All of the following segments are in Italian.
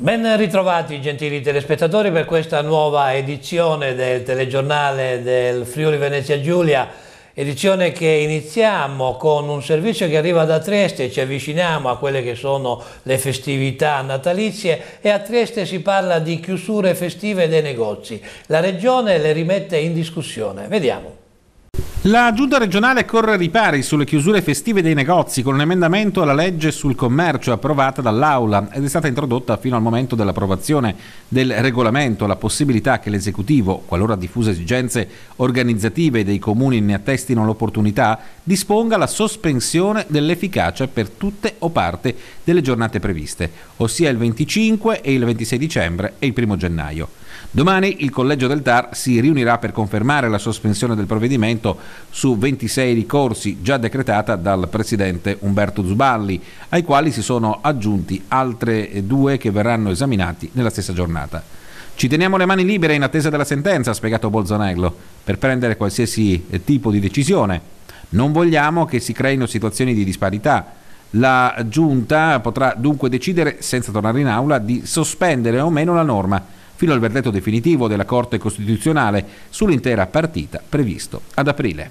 Ben ritrovati gentili telespettatori per questa nuova edizione del telegiornale del Friuli Venezia Giulia, edizione che iniziamo con un servizio che arriva da Trieste, ci avviciniamo a quelle che sono le festività natalizie e a Trieste si parla di chiusure festive dei negozi. La regione le rimette in discussione. Vediamo. La giunta regionale corre ripari sulle chiusure festive dei negozi con un emendamento alla legge sul commercio approvata dall'Aula ed è stata introdotta fino al momento dell'approvazione del regolamento la possibilità che l'esecutivo, qualora diffuse esigenze organizzative dei comuni ne attestino l'opportunità, disponga la sospensione dell'efficacia per tutte o parte delle giornate previste, ossia il 25 e il 26 dicembre e il 1 gennaio. Domani il collegio del TAR si riunirà per confermare la sospensione del provvedimento su 26 ricorsi già decretata dal presidente Umberto Zuballi, ai quali si sono aggiunti altre due che verranno esaminati nella stessa giornata. Ci teniamo le mani libere in attesa della sentenza, ha spiegato Bolzonello, per prendere qualsiasi tipo di decisione. Non vogliamo che si creino situazioni di disparità. La Giunta potrà dunque decidere, senza tornare in aula, di sospendere o meno la norma fino al verdetto definitivo della Corte Costituzionale sull'intera partita previsto ad aprile.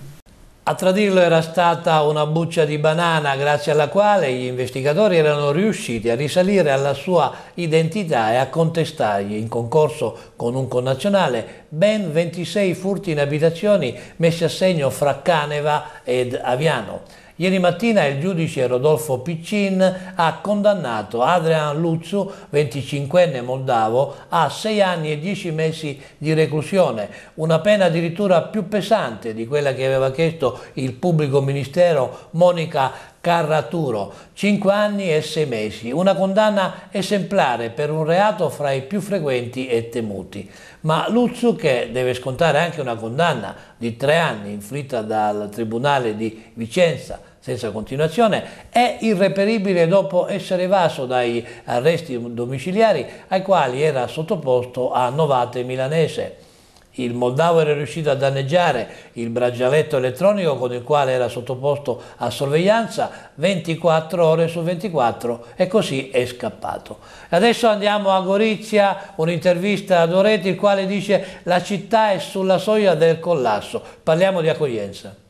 A tradirlo era stata una buccia di banana grazie alla quale gli investigatori erano riusciti a risalire alla sua identità e a contestargli in concorso con un connazionale ben 26 furti in abitazioni messi a segno fra Caneva ed Aviano. Ieri mattina il giudice Rodolfo Piccin ha condannato Adrian Luzzu, 25enne moldavo, a 6 anni e 10 mesi di reclusione, una pena addirittura più pesante di quella che aveva chiesto il pubblico ministero Monica Carraturo, 5 anni e 6 mesi, una condanna esemplare per un reato fra i più frequenti e temuti. Ma Luzzu, che deve scontare anche una condanna di 3 anni inflitta dal Tribunale di Vicenza senza continuazione, è irreperibile dopo essere evaso dai arresti domiciliari ai quali era sottoposto a Novate Milanese. Il Moldavo era riuscito a danneggiare il braccialetto elettronico con il quale era sottoposto a sorveglianza 24 ore su 24 e così è scappato. Adesso andiamo a Gorizia, un'intervista ad Oreti il quale dice la città è sulla soglia del collasso. Parliamo di accoglienza.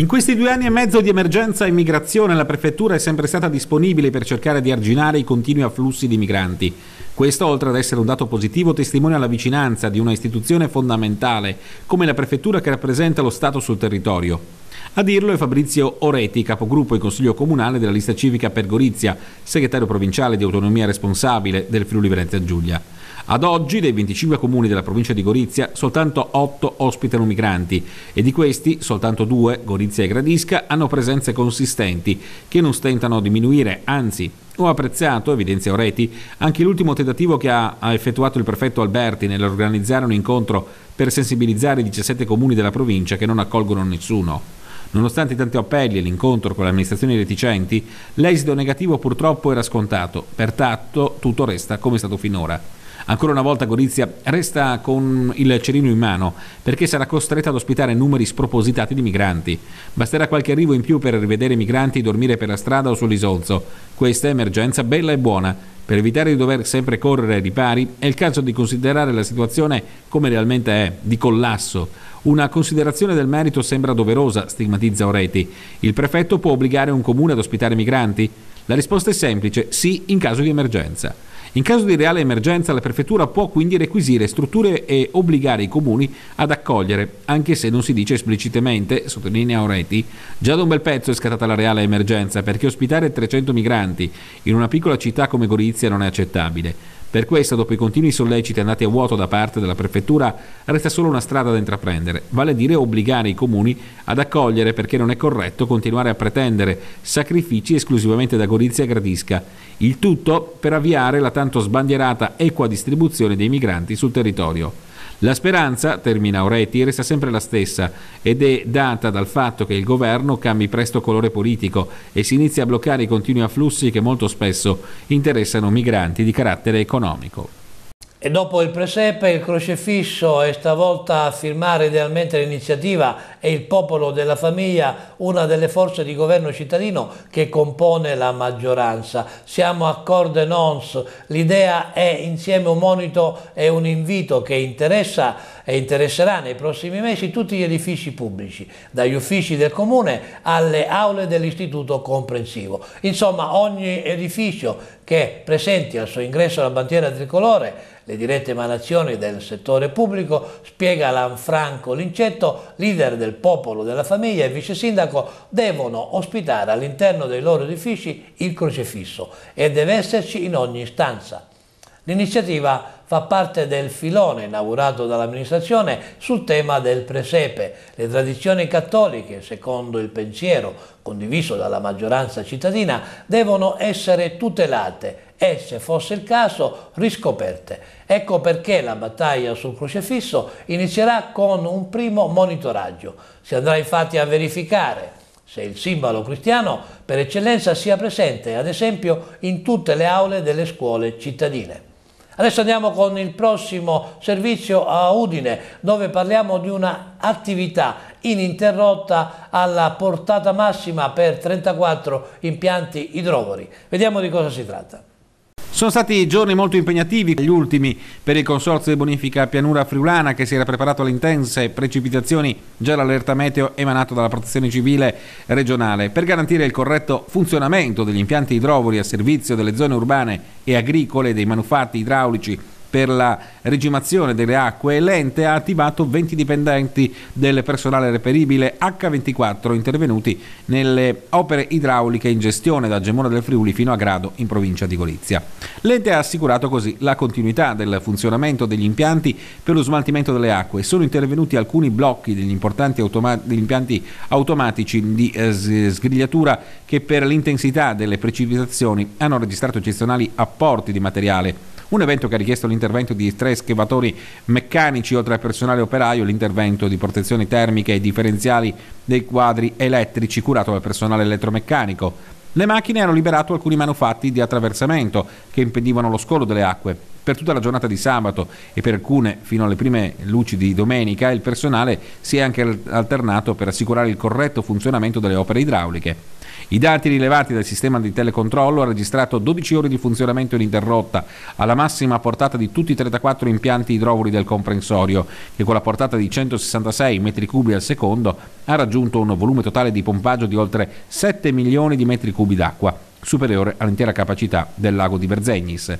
In questi due anni e mezzo di emergenza immigrazione la prefettura è sempre stata disponibile per cercare di arginare i continui afflussi di migranti. Questo, oltre ad essere un dato positivo, testimonia la vicinanza di una istituzione fondamentale come la prefettura che rappresenta lo Stato sul territorio. A dirlo è Fabrizio Oreti, capogruppo in Consiglio Comunale della lista civica per Gorizia, segretario provinciale di autonomia responsabile del Friuli Venezia Giulia. Ad oggi, dei 25 comuni della provincia di Gorizia, soltanto 8 ospitano migranti e di questi soltanto 2, Gorizia e Gradisca, hanno presenze consistenti che non stentano a diminuire, anzi ho apprezzato, evidenzia Oreti, anche l'ultimo tentativo che ha, effettuato il prefetto Alberti nell'organizzare un incontro per sensibilizzare i 17 comuni della provincia che non accolgono nessuno. Nonostante i tanti appelli e l'incontro con le amministrazioni reticenti, l'esito negativo purtroppo era scontato, pertanto tutto resta come è stato finora. Ancora una volta Gorizia resta con il cerino in mano perché sarà costretta ad ospitare numeri spropositati di migranti. Basterà qualche arrivo in più per rivedere i migranti dormire per la strada o sull'isonzo. Questa è emergenza bella e buona. Per evitare di dover sempre correre ai ripari è il caso di considerare la situazione come realmente è, di collasso. Una considerazione del merito sembra doverosa, stigmatizza Oreti. Il prefetto può obbligare un comune ad ospitare migranti? La risposta è semplice, sì in caso di emergenza. In caso di reale emergenza la prefettura può quindi requisire strutture e obbligare i comuni ad accogliere, anche se non si dice esplicitamente, sottolinea Oreti, già da un bel pezzo è scattata la reale emergenza perché ospitare 300 migranti in una piccola città come Gorizia non è accettabile. Per questo, dopo i continui solleciti andati a vuoto da parte della prefettura, resta solo una strada da intraprendere, vale a dire obbligare i comuni ad accogliere perché non è corretto continuare a pretendere sacrifici esclusivamente da Gorizia e Gradisca. Il tutto per avviare la tanto sbandierata equa distribuzione dei migranti sul territorio. La speranza, termina Oreti, resta sempre la stessa ed è data dal fatto che il governo cambi presto colore politico e si inizia a bloccare i continui afflussi che molto spesso interessano migranti di carattere economico. E dopo il presepe, il crocefisso e stavolta a firmare idealmente l'iniziativa è il popolo della famiglia, una delle forze di governo cittadino che compone la maggioranza. Siamo a corde nons, l'idea è insieme un monito e un invito che interessa e interesserà nei prossimi mesi tutti gli edifici pubblici, dagli uffici del comune alle aule dell'istituto comprensivo. Insomma, ogni edificio che presenti al suo ingresso la bandiera tricolore le dirette emanazioni del settore pubblico, spiega Lanfranco Lincetto, leader del popolo della famiglia e vice sindaco, devono ospitare all'interno dei loro edifici il crocefisso e deve esserci in ogni stanza. L'iniziativa fa parte del filone inaugurato dall'amministrazione sul tema del presepe. Le tradizioni cattoliche, secondo il pensiero condiviso dalla maggioranza cittadina, devono essere tutelate e, se fosse il caso, riscoperte. Ecco perché la battaglia sul crocefisso inizierà con un primo monitoraggio. Si andrà infatti a verificare se il simbolo cristiano per eccellenza sia presente, ad esempio, in tutte le aule delle scuole cittadine. Adesso andiamo con il prossimo servizio a Udine, dove parliamo di un'attività ininterrotta alla portata massima per 34 impianti idrovori. Vediamo di cosa si tratta. Sono stati giorni molto impegnativi, gli ultimi per il Consorzio di Bonifica Pianura Friulana che si era preparato alle intense precipitazioni già l'allerta meteo emanato dalla Protezione Civile regionale per garantire il corretto funzionamento degli impianti idrovoli a servizio delle zone urbane e agricole, dei manufatti idraulici per la regimazione delle acque l'ente ha attivato 20 dipendenti del personale reperibile H24 intervenuti nelle opere idrauliche in gestione da Gemona del Friuli fino a Grado in provincia di Golizia. L'ente ha assicurato così la continuità del funzionamento degli impianti per lo smaltimento delle acque. Sono intervenuti alcuni blocchi degli automa- degli impianti automatici di eh, sgrigliatura che per l'intensità delle precipitazioni hanno registrato eccezionali apporti di materiale un evento che ha richiesto l'intervento di tre escavatori meccanici, oltre al personale operaio, l'intervento di protezioni termiche e differenziali dei quadri elettrici curato dal personale elettromeccanico. Le macchine hanno liberato alcuni manufatti di attraversamento che impedivano lo scolo delle acque. Per tutta la giornata di sabato e per alcune fino alle prime luci di domenica il personale si è anche alternato per assicurare il corretto funzionamento delle opere idrauliche. I dati rilevati dal sistema di telecontrollo ha registrato 12 ore di funzionamento ininterrotta alla massima portata di tutti i 34 impianti idrovoli del comprensorio, che con la portata di 166 metri cubi al secondo ha raggiunto un volume totale di pompaggio di oltre 7 milioni di metri cubi d'acqua, superiore all'intera capacità del lago di Verzegnis.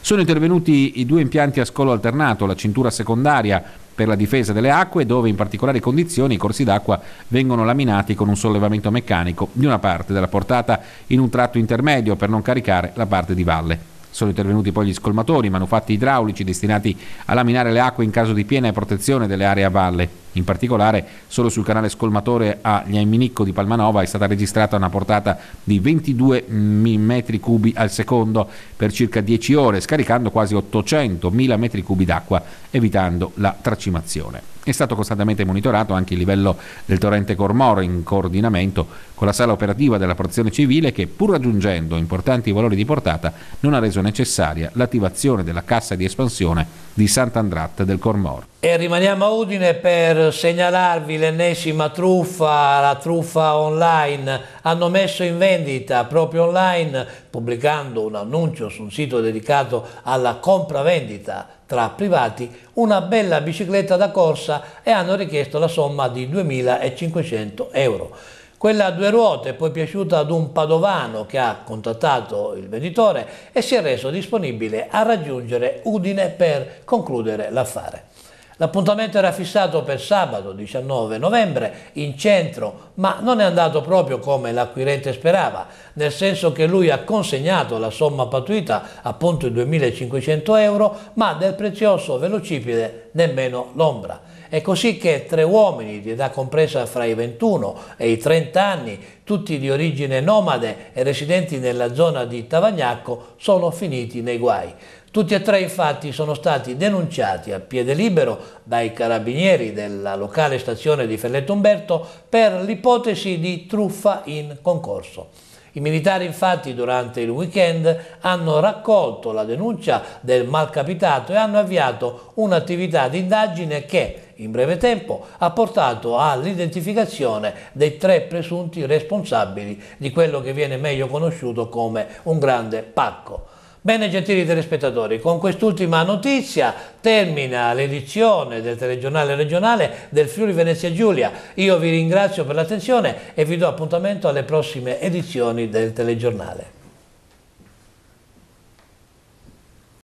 Sono intervenuti i due impianti a scolo alternato, la cintura secondaria per la difesa delle acque, dove in particolari condizioni i corsi d'acqua vengono laminati con un sollevamento meccanico di una parte della portata in un tratto intermedio per non caricare la parte di valle. Sono intervenuti poi gli scolmatori, manufatti idraulici destinati a laminare le acque in caso di piena protezione delle aree a valle. In particolare, solo sul canale scolmatore a Gliaminicco di Palmanova è stata registrata una portata di 22 metri cubi al secondo per circa 10 ore, scaricando quasi 800.000 metri cubi d'acqua, evitando la tracimazione. È stato costantemente monitorato anche il livello del torrente Cormoro in coordinamento con la sala operativa della protezione civile che, pur raggiungendo importanti valori di portata, non ha reso necessaria l'attivazione della cassa di espansione di Sant'Andrat del Cormoro. E rimaniamo a Udine per segnalarvi l'ennesima truffa, la truffa online. Hanno messo in vendita proprio online, pubblicando un annuncio su un sito dedicato alla compravendita tra privati, una bella bicicletta da corsa e hanno richiesto la somma di 2.500 euro. Quella a due ruote è poi piaciuta ad un padovano che ha contattato il venditore e si è reso disponibile a raggiungere Udine per concludere l'affare. L'appuntamento era fissato per sabato 19 novembre in centro, ma non è andato proprio come l'acquirente sperava, nel senso che lui ha consegnato la somma patuita, appunto i 2.500 euro, ma del prezioso velocipede nemmeno l'ombra. È così che tre uomini di età compresa fra i 21 e i 30 anni, tutti di origine nomade e residenti nella zona di Tavagnacco, sono finiti nei guai. Tutti e tre infatti sono stati denunciati a piede libero dai carabinieri della locale stazione di Felletto Umberto per l'ipotesi di truffa in concorso. I militari infatti durante il weekend hanno raccolto la denuncia del malcapitato e hanno avviato un'attività di indagine che in breve tempo ha portato all'identificazione dei tre presunti responsabili di quello che viene meglio conosciuto come un grande pacco. Bene gentili telespettatori, con quest'ultima notizia termina l'edizione del telegiornale regionale del Friuli Venezia Giulia. Io vi ringrazio per l'attenzione e vi do appuntamento alle prossime edizioni del telegiornale.